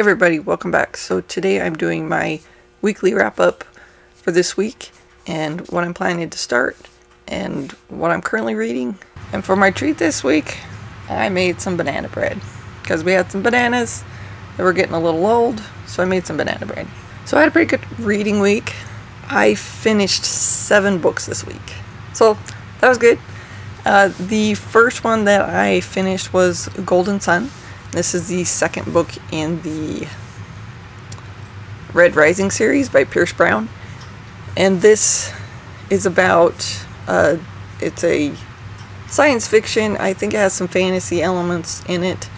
Everybody, welcome back. So today I'm doing my weekly wrap up for this week and what I'm planning to start and what I'm currently reading. And for my treat this week, I made some banana bread because we had some bananas that were getting a little old, so I made some banana bread. So I had a pretty good reading week. I finished seven books this week. So that was good. Uh, the first one that I finished was Golden Son. This is the second book in the Red Rising series by Pierce Brown. And this is about, uh, it's a science fiction. I think it has some fantasy elements in it.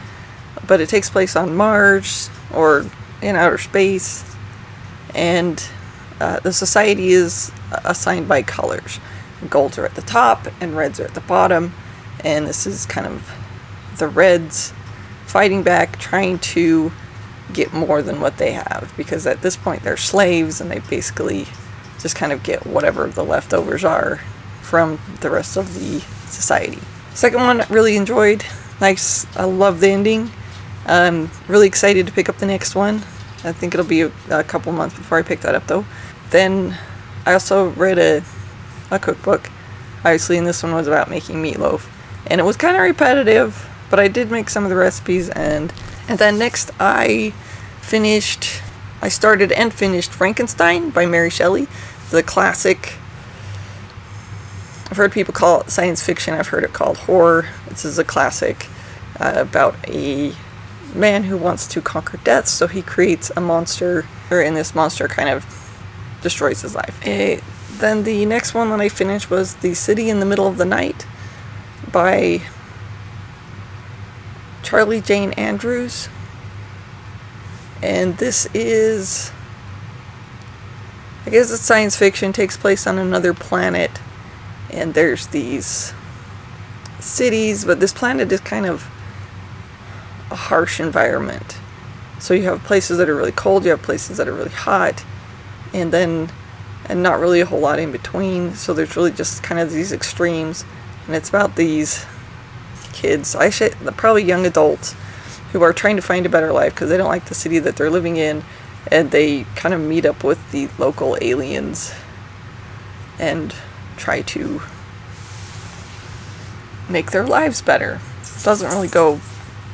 But it takes place on Mars or in outer space. And uh, the society is assigned by colors. Golds are at the top and reds are at the bottom. And this is kind of the reds fighting back, trying to get more than what they have. Because at this point they're slaves and they basically just kind of get whatever the leftovers are from the rest of the society. Second one, really enjoyed. Nice. I love the ending. I'm really excited to pick up the next one. I think it'll be a, a couple months before I pick that up though. Then I also read a, a cookbook, obviously, and this one was about making meatloaf. And it was kind of repetitive, but I did make some of the recipes. And, and then next I finished, I started and finished Frankenstein by Mary Shelley, the classic. I've heard people call it science fiction, I've heard it called horror. This is a classic uh, about a man who wants to conquer death, so he creates a monster, or in this monster kind of destroys his life. Uh, then the next one that I finished was The City in the Middle of the Night by Charlie Jane Anders. And this is, I guess it's science fiction, takes place on another planet. And there's these cities, but this planet is kind of a harsh environment. So you have places that are really cold, you have places that are really hot, and then and not really a whole lot in between. So there's really just kind of these extremes, and it's about these kids, I should probably young adults, who are trying to find a better life because they don't like the city that they're living in, and they kind of meet up with the local aliens and try to make their lives better. It doesn't really go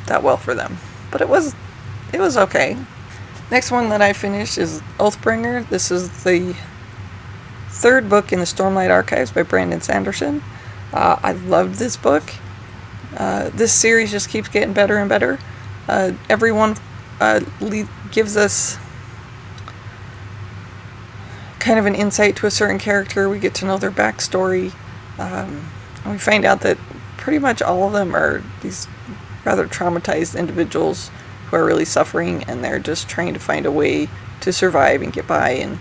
that well for them. But it was it was okay. Next one that I finished is Oathbringer. This is the third book in the Stormlight Archives by Brandon Sanderson. Uh, I loved this book. Uh, this series just keeps getting better and better. Uh, everyone uh, gives us kind of an insight to a certain character. We get to know their backstory. Um, we find out that pretty much all of them are these rather traumatized individuals who are really suffering and they're just trying to find a way to survive and get by and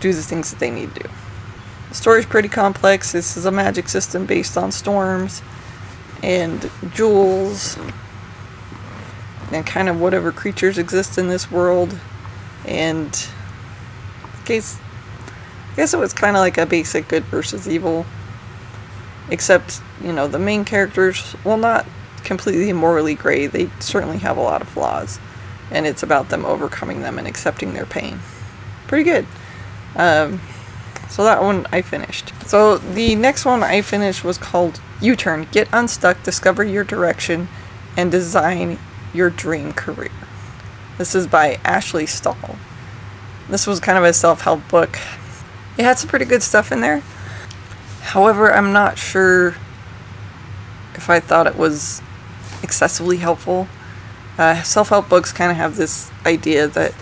do the things that they need to do. The story is pretty complex. This is a magic system based on storms and jewels and kind of whatever creatures exist in this world. And I guess, I guess it was kind of like a basic good versus evil. Except, you know, the main characters, well, not completely morally gray. They certainly have a lot of flaws, and it's about them overcoming them and accepting their pain. Pretty good. Um, so that one I finished. So the next one I finished was called U-Turn. Get unstuck, discover your direction, and design your dream career. This is by Ashley Stahl. This was kind of a self-help book. It had some pretty good stuff in there. However, I'm not sure if I thought it was excessively helpful. Uh, self-help books kind of have this idea that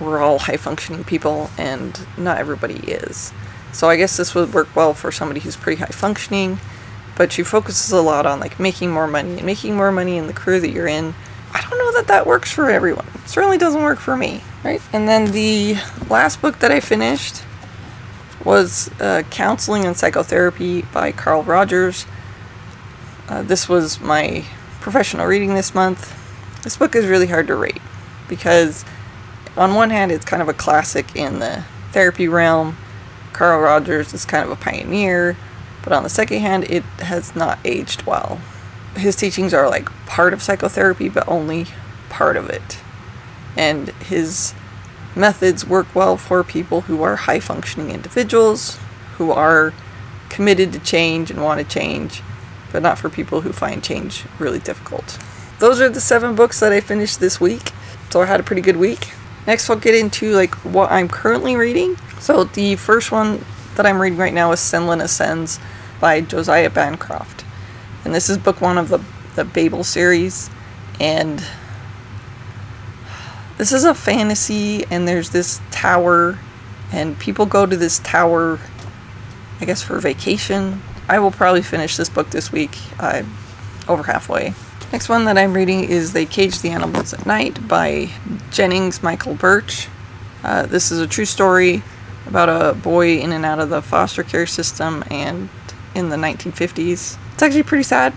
we're all high-functioning people and not everybody is. So I guess this would work well for somebody who's pretty high-functioning, but she focuses a lot on like making more money and making more money in the career that you're in. I don't know that that works for everyone. It certainly doesn't work for me, right? And then the last book that I finished was uh, Counseling and Psychotherapy by Carl Rogers. Uh, this was my professional reading this month. This book is really hard to rate because on one hand it's kind of a classic in the therapy realm. Carl Rogers is kind of a pioneer, but on the second hand it has not aged well. His teachings are like part of psychotherapy but only part of it. and his methods work well for people who are high functioning individuals, who are committed to change and want to change, but not for people who find change really difficult. Those are the seven books that I finished this week. So I had a pretty good week. Next, I'll get into like what I'm currently reading. So the first one that I'm reading right now is Senlin Ascends by Josiah Bancroft. And this is book one of the, the Babel series. And this is a fantasy, and there's this tower, and people go to this tower, I guess, for vacation. I will probably finish this book this week. I'm over halfway. Next one that I'm reading is They Cage the Animals at Night by Jennings Michael Birch. Uh, this is a true story about a boy in and out of the foster care system and in the 1950s. It's actually pretty sad.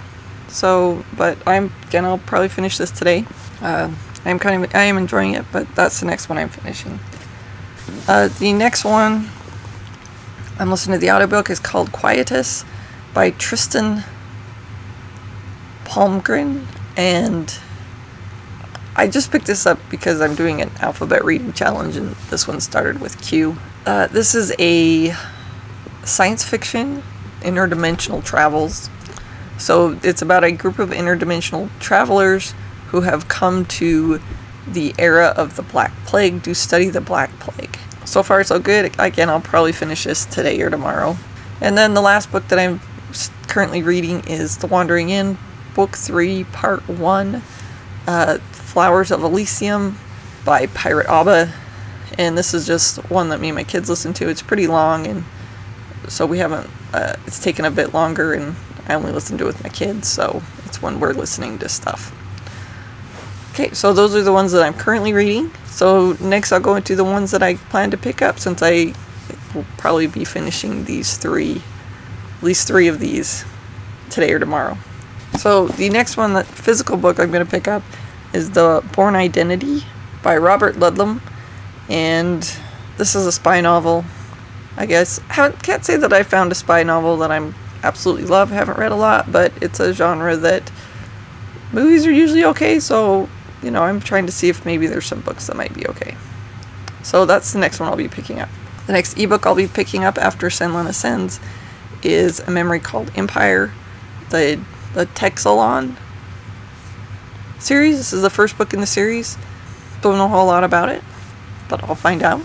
So, but I'm gonna probably finish this today. Uh, I'm kind of I am enjoying it, but that's the next one I'm finishing. Uh, the next one I'm listening to the audiobook is called Quietus by Tristan Palmgren, and I just picked this up because I'm doing an alphabet reading challenge, and this one started with Q. Uh, this is a science fiction interdimensional travels. So it's about a group of interdimensional travelers who have come to the era of the Black Plague to study the Black Plague. So far, so good. Again, I'll probably finish this today or tomorrow. And then the last book that I'm currently reading is The Wandering Inn, Book 3, Part 1, uh, Flowers of Esthelm by pirateaba. And this is just one that me and my kids listen to. It's pretty long, and so we haven't, uh, it's taken a bit longer, and I only listen to it with my kids, so it's when we're listening to stuff. Okay, so those are the ones that I'm currently reading. So next I'll go into the ones that I plan to pick up since I will probably be finishing these three, at least three of these today or tomorrow. So the next one, that physical book I'm going to pick up is The Bourne Identity by Robert Ludlum. And this is a spy novel, I guess. I can't say that I found a spy novel that I'm absolutely love. Haven't read a lot, but it's a genre that movies are usually okay, so you know, I'm trying to see if maybe there's some books that might be okay. So that's the next one I'll be picking up. The next ebook I'll be picking up after Senlin Ascends is a memory called Empire, the the Teixcalaan series. This is the first book in the series. Don't know a whole lot about it, but I'll find out.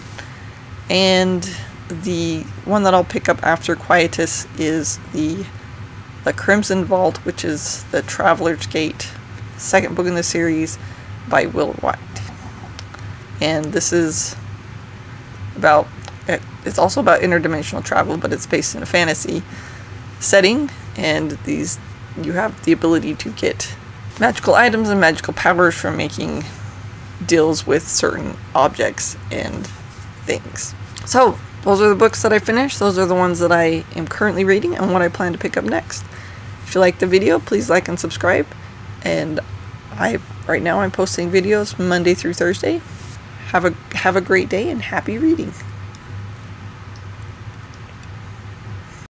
And the one that I'll pick up after Quietus is the the Crimson Vault, which is the Traveler's Gate, second book in the series by Will Wight. And this is about, it's also about interdimensional travel, but it's based in a fantasy setting. And these, you have the ability to get magical items and magical powers from making deals with certain objects and things. So, those are the books that I finished. Those are the ones that I am currently reading and what I plan to pick up next. If you like the video, please like and subscribe. And I right now I'm posting videos Monday through Thursday. Have a have a great day and happy reading.